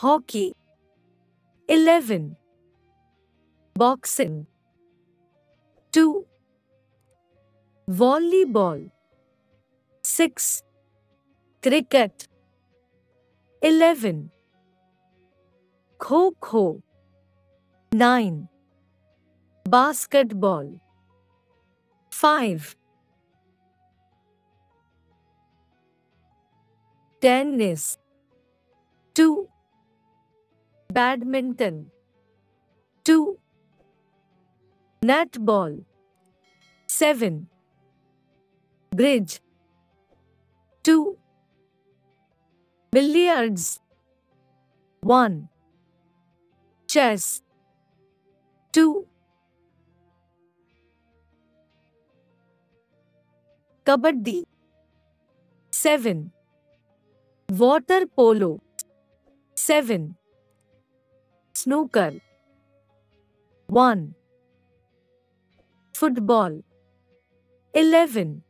hockey. 11 boxing. 2 volleyball. 6 cricket. 11 kho kho 9 basketball. 5 tennis. 2 badminton. 2 netball. 7 bridge. 2 billiards. 1 chess. 2 kabaddi. 7 water polo. 7 snooker. 1 football. 11